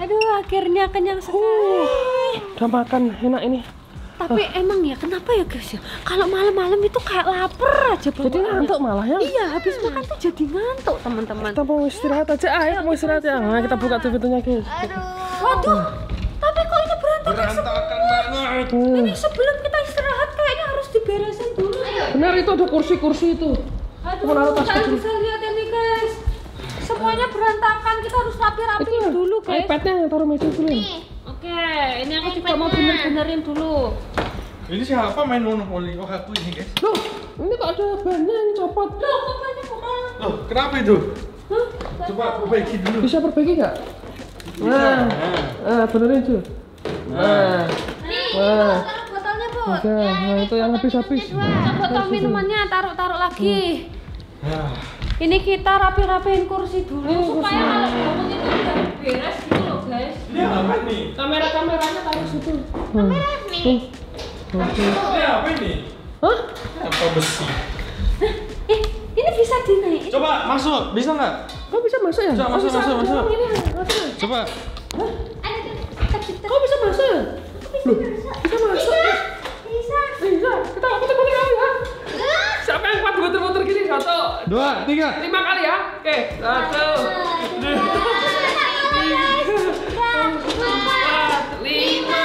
Aduh, akhirnya kenyang sekali. Udah makan enak ini. Tapi emang ya kenapa ya guys ya? Kalau malam-malam itu kayak lapar aja Jadi ngantuk malah ya. Iya, habis makan tuh jadi ngantuk teman-teman. Kita mau istirahat aja. Ayo mau istirahat ya. Nah, kita buka tuh pintunya guys. Waduh, tapi kok ini berantakan Berantakan banget. Hmm. Ini sebelum kita istirahat kayaknya harus diberesin dulu. Ayo. Benar itu ada kursi-kursi itu. Aduh, tas kalian dulu. bisa lihat. Semuanya berantakan, kita harus rapi-rapiin dulu guys. iPadnya yang taruh meja dulu. ya. Oke, ini aku juga mau bener-benerin dulu. Ini siapa main monopoli? Oh aku ini guys. Loh, ini kok ada bannya yang copot. Loh, kok banyak orang? Loh, kenapa itu? Hah? Coba perbaiki dulu. Bisa perbaiki nggak? Nah, nah, benerin tuh. Nah, botolnya bu. Oke, nah itu yang habis-habis. Nah, botol minumannya taruh-taruh lagi. Nah, Ini kita rapi-rapiin kursi dulu Eh, supaya kalau bangun itu udah beres gitu loh guys. ini apa nih? Kamera-kameranya taruh situ. Hmm. Hmm. Oke. Ini apa ini? Hah? Apa besi? Eh, ini bisa dinaikin. Coba masuk, bisa nggak? Kok bisa masuk ya? Kok masuk, bisa masuk, masuk. Ini, masuk? Coba. Ada kita Kok bisa masuk? Loh, bisa masuk Dua, tiga. lima kali ya. Oke, satu, empat, lima.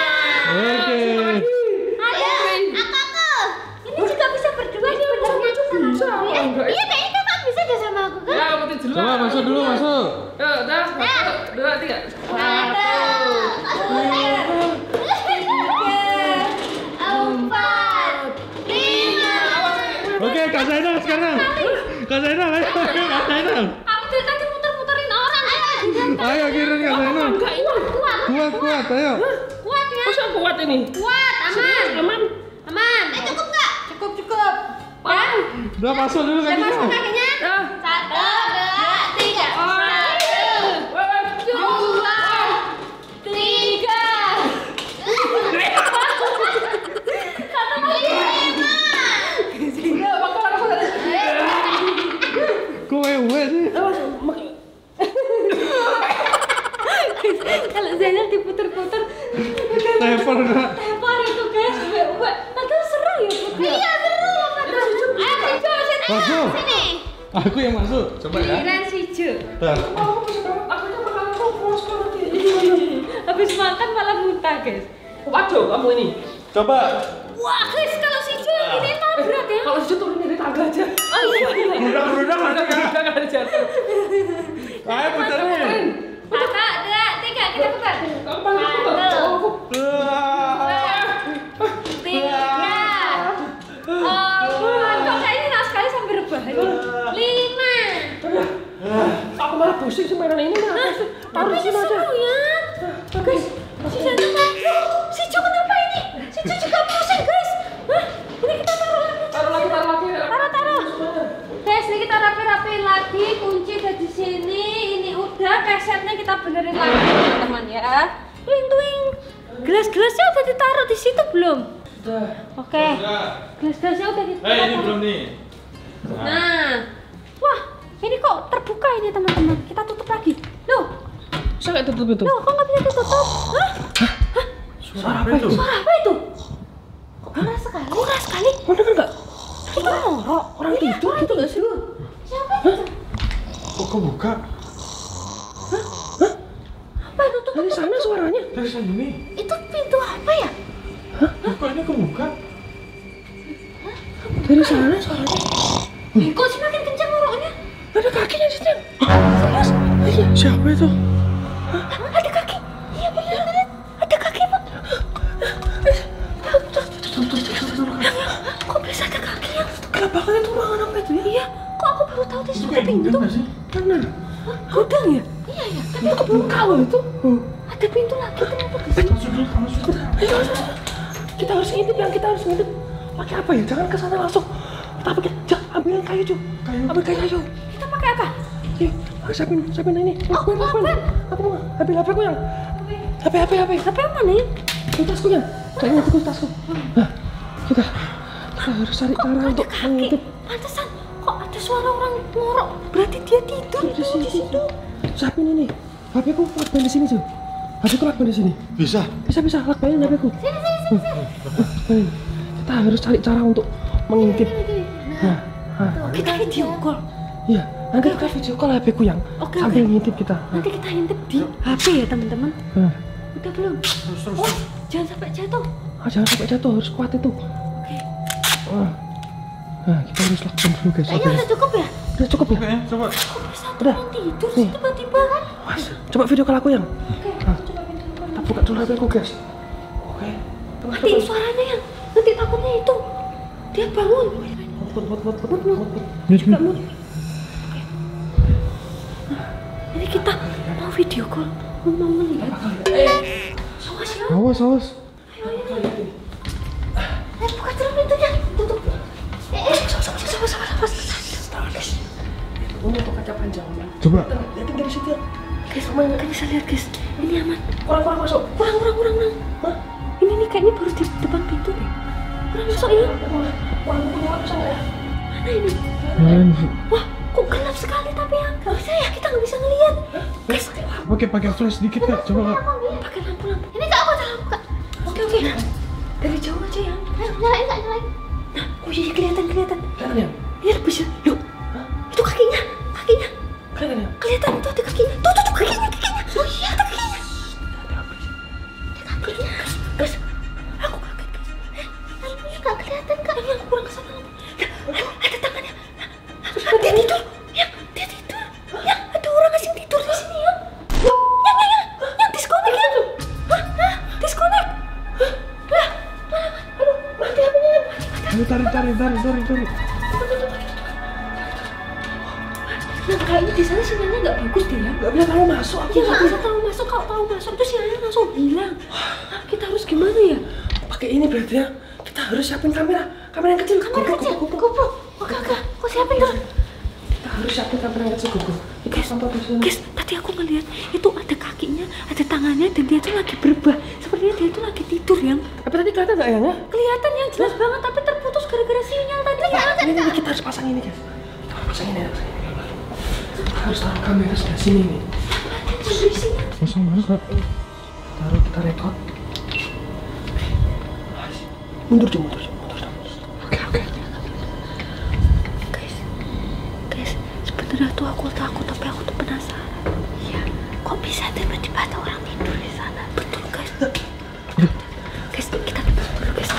Kuat. Kuat, kuat, ayo. Kuat ya. masa kuat ini? Kuat, aman. Aman. Aman. Eh, cukup nggak? Cukup, cukup. Ya. Udah masuk dulu Saya masuk kakinya. kakinya. Ya. Satu, dua, tiga. Satu, dua, tiga. Satu. Kok wewe sih? Kalau Zainal diputer-puter, Telepon udah. tepar itu guys. Padahal seru ya, Put. Iya, seru. Padahal. Ayo, Sijo, sini. Masuk. Sini. Aku yang masuk. Coba ya. Giliran Sijo. Bentar. Aku bisa aku bisa makan terus nanti. Habis makan malah muntah, guys. Waduh, kamu ini. Coba. Wah, guys, kalau gini mah berat ya. Kalau situ turun dari tangga aja. Oh iya, iya. Udah ada kan? ada jatuh. Ayo puterin. Dua, tiga, kita putar. Kamu paling putar. Pusing sih mainan ini nah. Taruh di Tapi sini aja. ya. Guys, si Jana. Si Jo kenapa ini? Si Jo juga pusing, guys. Hah? Ini kita taruh lagi. Taruh lagi, taruh lagi. Taruh, taruh. Guys, ini kita rapi-rapiin lagi. Kunci udah di sini. Ini udah. Kasetnya kita benerin lagi, teman-teman ya. Twing, twing. Gelas-gelasnya udah ditaruh di situ belum? Udah. Oke. Gelas-gelasnya udah Eh ditaruh. ini belum nih. Nah. Wah, ini kok terbuka ini, teman-teman. Kita tutup lagi. Loh, Bisa nggak tutup itu? loh, kok nggak bisa ditutup? Hah? Suara apa itu? Suara apa itu? Kok keras sekali? Kok keras sekali? Mau denger nggak? Kita ngorok. Orang tidur gitu nggak sih? Siapa itu? Kok kebuka? Apa itu tuh? Dari sana suaranya. Dari sini. Itu pintu apa ya? Loh, Kok ini kebuka? Dari sana suaranya. Kok semakin kencang? Ada kakinya di. Serius? Iya. Siapa itu? Hah? Ada kaki? Iya benar benar. Ada kaki pak. Kok bisa ada kaki ya? Gelap banget itu ruangan apa itu ya? Iya. Kok aku baru tahu di Itu situ kayak pintu? Benar. Gudang ya? Iya iya. Tapi aku baru tahu itu. Ada pintu lagi ternyata di sini. Masuk masuk. Kita harus ngintip yang kita harus ngintip. Pakai apa ya? Jangan ke sana langsung. Kita pakai, jangan ambil kayu cuy. Ambil kayu ayo. Kita? Ih, siapin, siapin ini. Oh, Aku apa? Aku mau ambil HP ku yang. HP, HP, HP. Tapi yang mana ya? Ini tasku yang. Saya ingat itu tasku. Nah, kita harus cari cara untuk mengintip Pantesan kok ada suara orang ngorok. Berarti dia tidur di tuh di situ. Siapin ini. HP ku buat di sini cuy. HPku lakban di sini. Bisa. Bisa bisa lakbanin HPku. Sini sini sini. sini. Kita harus cari cara untuk mengintip. Nah. Kita video call. Iya, nanti kita video call HPku yang Oke, sambil oke. ngintip kita. Nanti kita intip di HP ya teman-teman. nah. Udah belum? Terus terus. Oh, jangan sampai jatuh. Ah, jangan sampai jatuh, harus kuat itu. Oke. Nah, nah kita harus lakban dulu guys. Kayaknya Oke. udah cukup ya? Udah cukup ya? Oke, coba. Kok bisa Udah. tidur sih tiba-tiba kan? Mas, coba video call aku yang. Oke, Nah. coba pintu Kita buka dulu HPku guys. Oke. Matiin suaranya yang nanti takutnya itu dia bangun. Mut, mut, mut, mut, mut, mut. Juga mood. Video call, mau melihat. Eh, Awas ya. Awas, awas. Ayo, ayo, ayo. Eh, buka dulu pintunya. Tutup. Eh, eh. Sama, sama. guys. Ini untuk kaca panjang. Coba. Lihatin dari situ ya. Guys, kan bisa lihat guys. Ini aman. Kurang kurang masuk. Kurang, kurang, kurang, kurang. Hah? Ini nih kayaknya baru di depan pintu deh. Kurang masuk ini. Kurang kurang kurang nggak ya? Mana ini? Wah, gelap sekali tapi yang nggak bisa ya kita nggak bisa ngelihat. Guys, Pakai pakai flash dikit kak. Coba kak. pakai lampu-lampu. Ini nggak apa lampu kak. Oke oke. Dari jauh aja ya. Nyalain kak nyalain. Nah, oh iya iya, kelihatan kelihatan. Kelihatan ya? Ini Ayo tarik tarik tarik tarik tarik. Nah, kayaknya di sana sinyalnya nggak bagus deh ya. Gak bisa kalau masuk aku. Ya nggak bisa tahu masuk, kalau tahu masuk itu sinyalnya langsung hilang. Nah, kita harus gimana ya? Pakai ini berarti ya. Kita harus siapin kamera. Kamera yang kecil. Kamera kecil, GoPro. Oke oke, kok siapin terus? Kita harus siapin kamera yang kecil GoPro. Di sini. Guys, tadi aku ngeliat itu ada kakinya, ada tangannya, dan dia tuh lagi berubah. Sepertinya dia tuh lagi tidur yang Tapi tadi kelihatan nggak ya? kelihatan yang jelas banget, tapi terputus gara-gara sinyal tadi. Ya, Ini, ini kita harus pasang ini guys. Kita harus pasang ini. Harus Kita harus taruh kamera sebelah sini nih. Pasang mana kak? Taruh kita record. Mundur aja, mundur aja. Oke oke. Guys, guys, sebenarnya tuh aku takut, tapi aku tuh penasaran. Iya, kok bisa tiba-tiba ada orang tidur di sana? Betul guys. guys, kita tebak dulu guys.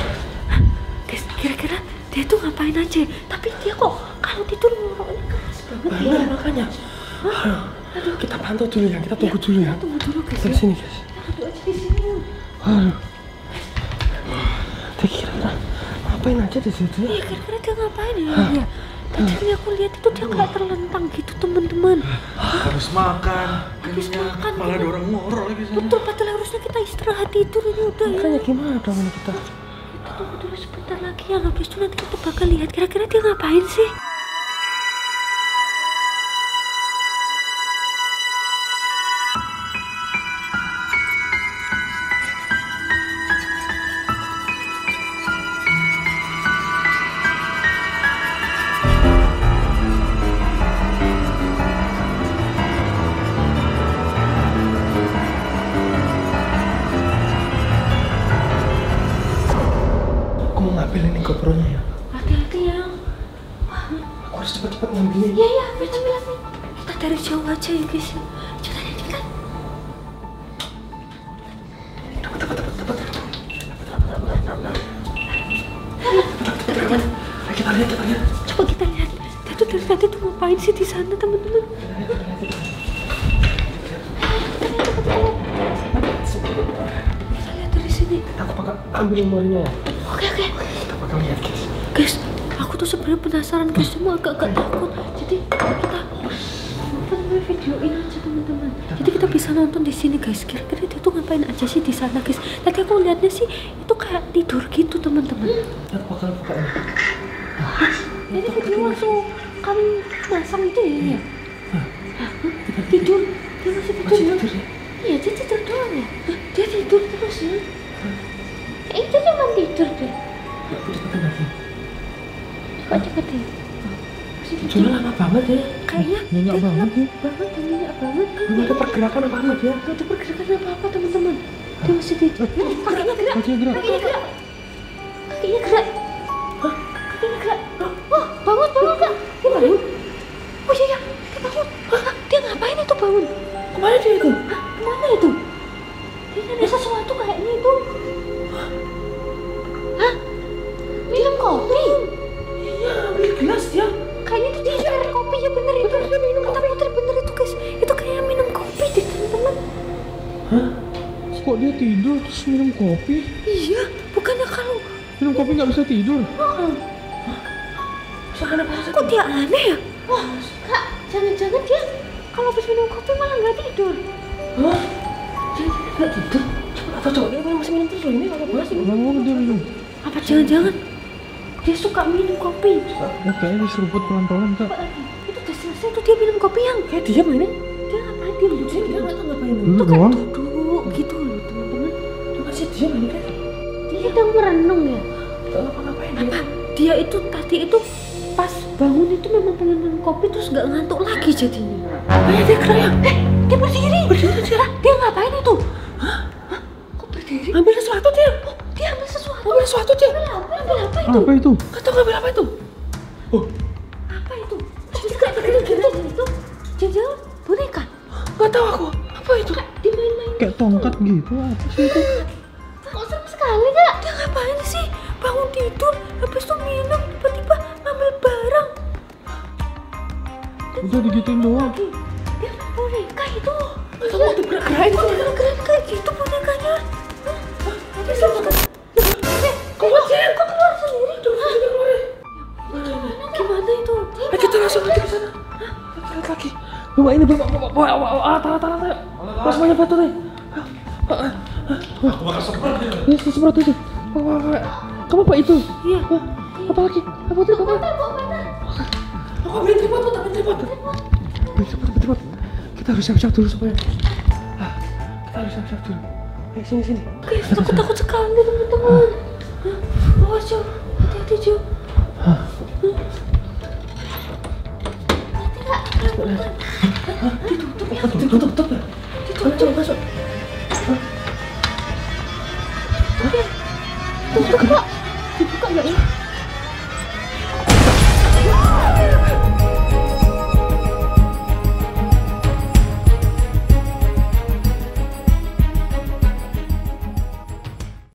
Hah? Guys, kira-kira dia tuh ngapain aja? Tapi dia kok kalau tidur ngoroknya keras banget ya. Iya makanya. Aduh, kita pantau dulu ya. Kita tunggu dulu ya. Tunggu dulu guys. Dari ya. sini guys. Kita duduk aja di sini. Aduh. Dia kira ngapain aja di situ ya? Iya, kira-kira dia ngapain ya? Iya. Tadi aku lihat itu dia kayak terlentang gitu teman-teman. Habis makan. Habis kenyang, makan, Malah ada orang ngorok lagi sana. Betul, padahal harusnya kita istirahat tidur ini udah ya. Makanya gimana dong ini kita? Tunggu dulu sebentar lagi ya, habis itu nanti kita bakal lihat kira-kira dia ngapain sih. Ngambil ini GoPro-nya ya. Hati-hati ya. Aku harus cepat-cepat ngambilnya. Iya, iya, ambil, ambil, ambil. Kita dari jauh aja ya guys ya. Jangan ini. Dapat, dapat, dapat, dapat. Ayo kita lihat, kita lihat. Coba kita lihat. Dia tuh dari tadi tuh ngapain sih di sana teman-teman? Kita lihat dari sini. Aku bakal ambil nomornya ya. Guys. Aku tuh sebenarnya penasaran guys, semua agak-agak takut. Jadi kita namanya videoin aja teman-teman. Jadi kita bisa nonton di sini guys. Kira-kira dia tuh ngapain aja sih di sana guys? Tadi aku lihatnya sih itu kayak tidur gitu teman-teman. Kita bakal buka ini. Video waktu kami masang itu ya? ya? Tidur? Dia masih tidur Masih tidur ya? Iya, dia tidur doang ya? Dia tidur terus ya? Eh, itu cuma tidur deh. Cepetin. Masih tidur. Tidurnya lama banget ya. Kayaknya Nyenyak banget ya. banget dan nyenyak banget. Belum ada pergerakan apa-apa ya. Gak ada pergerakan apa-apa teman-teman. Dia masih tidur. Kakinya gerak. Kakinya gerak. Kakinya gerak. Kakinya gerak. Kakinya gerak. Oh, bangun, bangun, Kak. Dia bangun. Oh iya, iya. Dia bangun. Dia ngapain itu bangun? Ke mana dia itu? Ke mana itu? Dia ada sesuatu kayaknya itu. Gelas dia. Kayaknya itu dia minum kopi ya bener itu. Dia minum Kata putri bener itu guys. Itu kayak minum kopi deh teman-teman. Kok dia tidur terus minum kopi? Iya, bukannya kalau Minum kopi nggak bisa tidur. Pas. kok dia aneh ya? Wah, kak, jangan-jangan dia kalau habis minum kopi malah nggak tidur. Hah? Nggak tidur. Atau coba dia masih minum terus ini kalau. Bangun dia minum. Apa jangan-jangan dia suka minum kopi? Oh, kayaknya diseruput pelan-pelan kak. Itu udah selesai tuh dia minum kopi yang Kayak dia mainnya. dia ngapain dia duduk Dia dia nggak tahu ngapain. Itu doang. duduk gitu loh teman-teman. Dia masih dia mainnya kan. Dia sedang merenung ya. Tahu apa ngapain dia? Dia itu tadi itu pas bangun itu memang pengen minum kopi terus nggak ngantuk lagi jadinya. Kayak dia ya. Eh, dia berdiri. Berdiri. Dia ngapain itu? Hah? Hah? Kok berdiri? Ambil sesuatu dia. Sesuatu. Ambil apa? Itu? Apa itu? Nggak tahu ngambil apa itu. Oh, Apa itu? Terus kayak gitu gitu. Boneka. nggak tahu aku. Apa itu? Kayak dimain-main. Kayak tongkat gitu. Apa sih itu? Kok serem sekali kak? Dia ngapain sih? Bangun tidur, habis itu minum, tiba-tiba ngambil barang. Udah digituin doang. Dia boneka itu. Nggak tahu waktu gerak-gerak Bawa ini, bawa, bawa, bawa, bawa, bawa, alat, alat, alat, ayo. Bawa semuanya batu nih. Ini si semprot itu. Bawa, bawa, bawa. Kamu apa itu? Iya. Apa lagi? Apa itu? Apa? Aku ambil tripod, aku ambil tripod. Ambil tripod, ambil tripod. Kita harus siap-siap dulu supaya. Ah, kita harus siap-siap dulu. Ayo sini sini. Guys, takut takut sekali teman-teman. Awas Jo, hati-hati Jo. Ditutup, tutup ya? Ditutup. Coba masuk. Tutup kok.